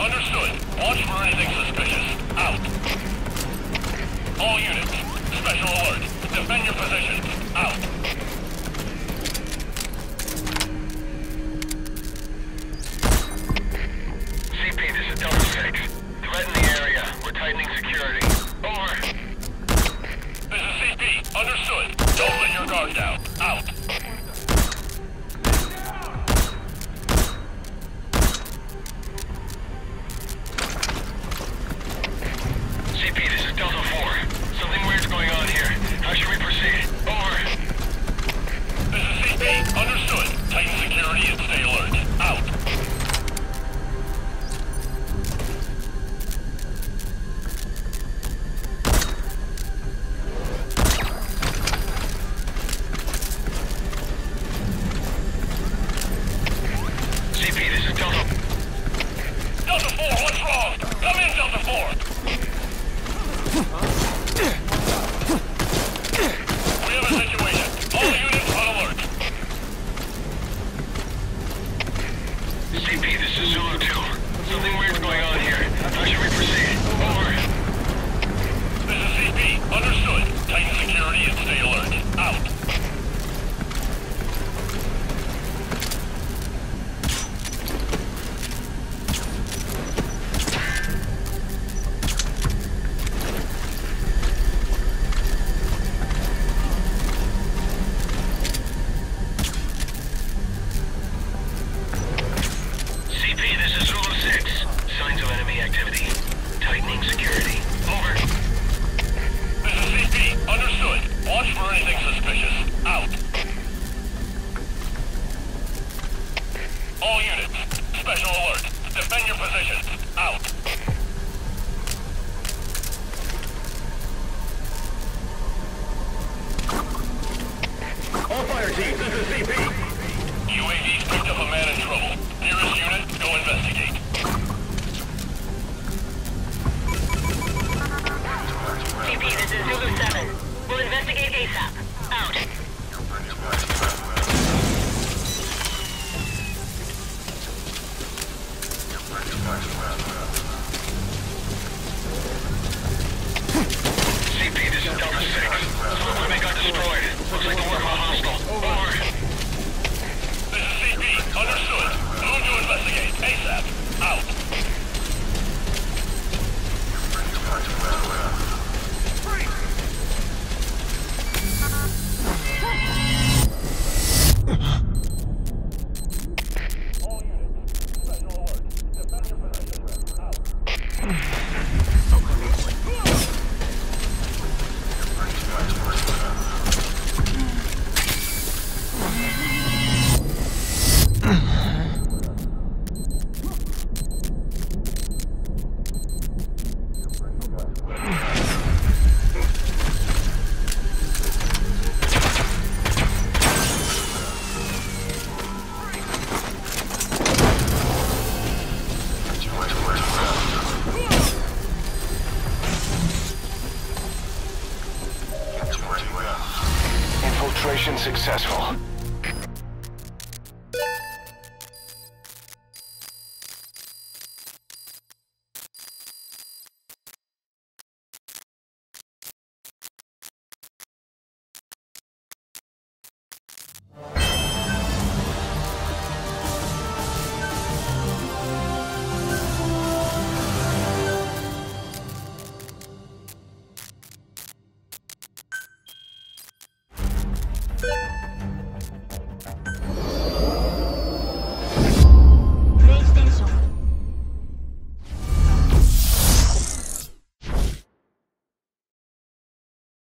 Understood. Watch for anything suspicious. Out. All units, special alert. Defend your positions. Out. CP, this is Delta 6. Threat in the area. We're tightening security. Over. This is CP. Understood. Don't let your guard down. Out. In, investigate